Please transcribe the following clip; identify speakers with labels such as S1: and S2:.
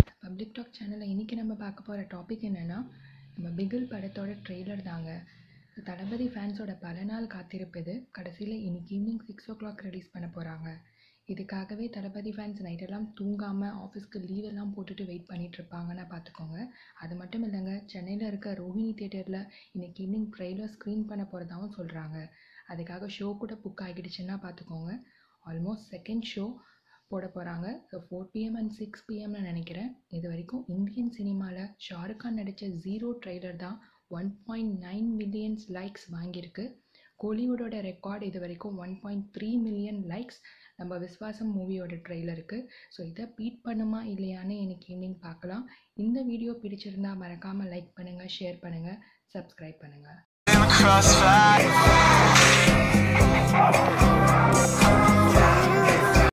S1: Public talk சேனலில் இன்றைக்கி நம்ம பார்க்க போகிற டாபிக் என்னென்னா நம்ம பிகில் படத்தோட ட்ரெய்லர் தாங்க. தளபதி ஃபேன்ஸோட பல நாள் காத்திருப்பு இது கடைசியில் இன்னைக்கு evening six o'clock release பண்ண போகிறாங்க இதுக்காகவே தளபதி ஃபேன்ஸ் நைட்டெல்லாம் தூங்காமல் ஆஃபீஸ்க்கு லீவெல்லாம் போட்டுட்டு வெயிட் பண்ணிட்டு இருப்பாங்கன்னா பார்த்துக்கோங்க. அது மட்டும் இல்லைங்க சென்னையில் இருக்க ரோஹிணி தேட்டரில் இன்றைக்கி ஈவினிங் ட்ரெய்லர் ஸ்க்ரீன் பண்ண போகிறதாவும் சொல்கிறாங்க அதுக்காக ஷோ கூட புக் ஆகிடுச்சுன்னா பார்த்துக்கோங்க. ஆல்மோஸ்ட் செகண்ட் ஷோ போட போகிறாங்க so four PM and six பிஎம்னு நினைக்கிறேன். இது வரைக்கும் இந்தியன் சினிமாவில் ஷாருக் கான் நடித்த ஜீரோ ட்ரெய்லர் தான் one point nine millions likes வாங்கியிருக்கு. கோலிவுடோட ரெக்கார்டு இது வரைக்கும் one point three million likes நம்ம விஸ்வாசம் மூவியோட ட்ரெய்லருக்கு ஸோ இதை பீட் பண்ணுமா இல்லையான்னு எனக்கு ஈவினிங் பார்க்கலாம். இந்த வீடியோ பிடிச்சிருந்தா மறக்காமல் லைக் பண்ணுங்கள் ஷேர் பண்ணுங்கள் சப்ஸ்கிரைப் பண்ணுங்கள்.